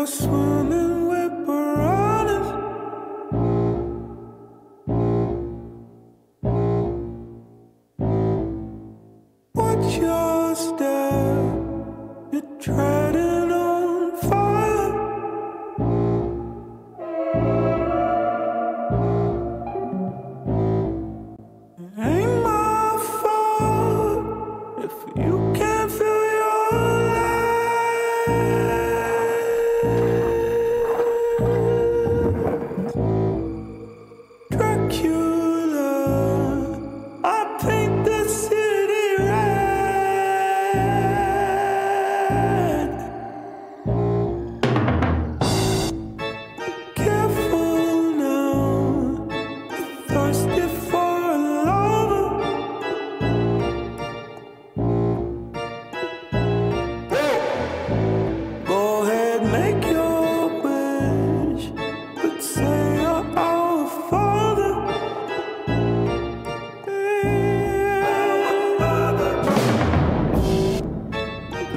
not swimming, we're piranhas. Watch your step, You're try.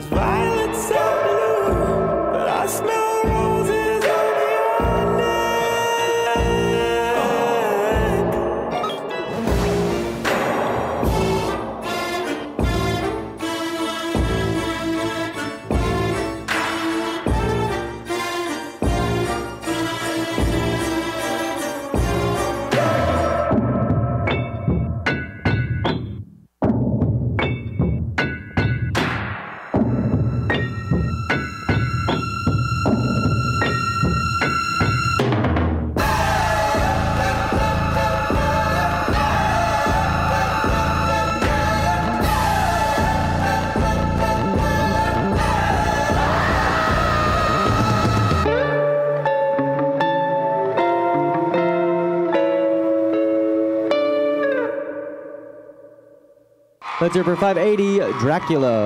Cause violence That's your for 580, Dracula.